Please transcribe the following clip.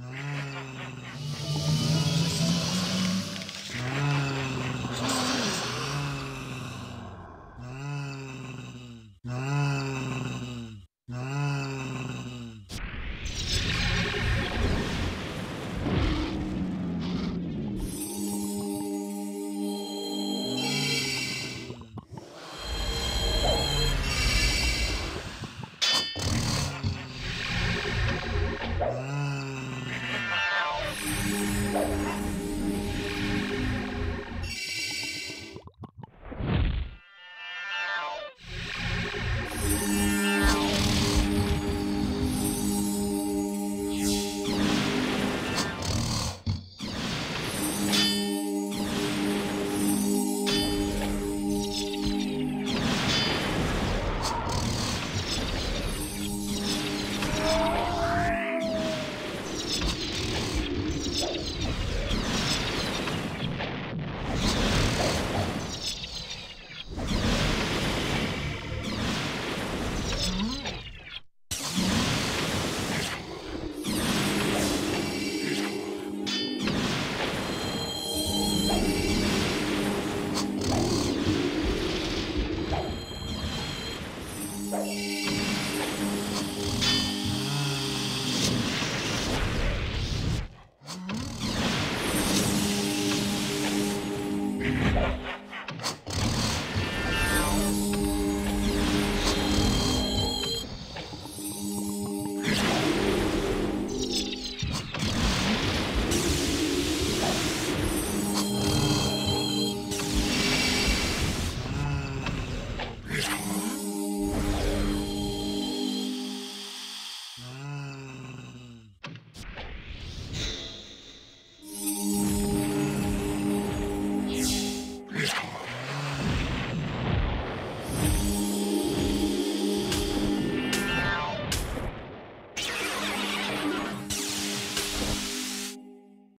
Mm.